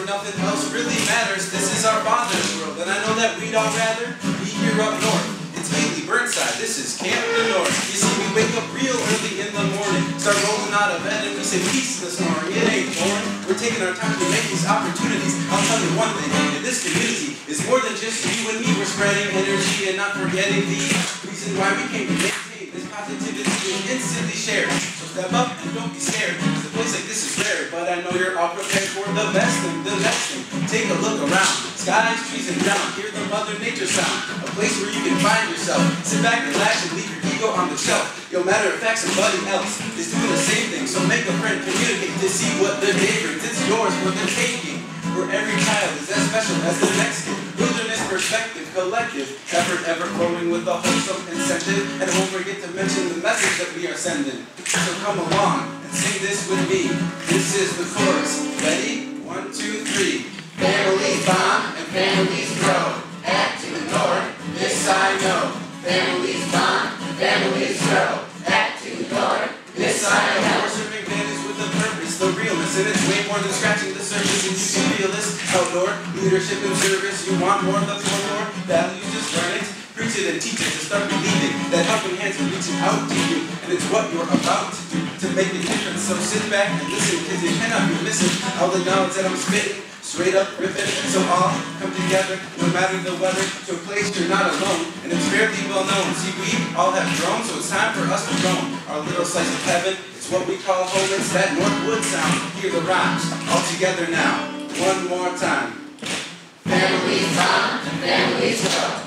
where nothing else really matters. This is our father's world, and I know that we'd all rather be here up north. It's mainly Burntside, this is Camp North. You see, we wake up real early in the morning, start rolling out of bed, and we say peace to the snoring. It ain't boring. We're taking our time to make these opportunities. I'll tell you one thing, in this community, it's more than just you and me. We're spreading energy and not forgetting the reason why we came to this positivity instantly shared. So step up and don't be scared. Cause a place like this is rare, but I know you're all prepared for the best thing, the next thing. Take a look around. Skies, trees, and ground. Hear the mother nature sound. A place where you can find yourself. Sit back, relax, and leave your ego on the shelf. Yo, matter of fact, somebody else is doing the same thing. So make a friend, communicate to see what the day brings. It's yours for the taking. Collective, effort ever flowing with a wholesome incentive. And don't forget to mention the message that we are sending. So come along and sing this with me. This is the chorus. Ready? One, two, three. Families bond and families grow. Back to the north, this I know. Families bond and families grow. Back to the north, this I know. Serving families with a purpose, the realness, and it's way more than scratching the surface. And you can feel this outdoor leadership and service. You want more, let's more. Values, just learn it. Preach it and teach it to start believing that helping hands are reaching out to you, and it's what you're about to do to make a difference. So sit back and listen, because you cannot be missing all the knowledge that I'm spitting. Straight up ripping, so all come together, no matter the weather, to a place you're not alone, and it's fairly well known. See, we all have grown, so it's time for us to roam. Our little slice of heaven, it's what we call home, it's that Northwood sound. Hear the rhymes, all together now, one more time. Families bond and families